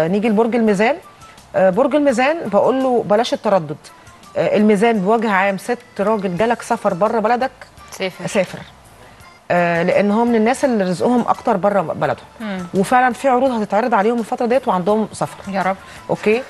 آه، نيجي لبرج الميزان. آه، برج الميزان بقول له بلاش التردد. آه، الميزان بوجه عام ست راجل جالك سفر بره بلدك؟ سافر. سافر. لأن هو من الناس اللي رزقهم أكتر بره بلدهم. مم. وفعلا في عروض هتتعرض عليهم الفترة ديت وعندهم سفر. يا رب. أوكي؟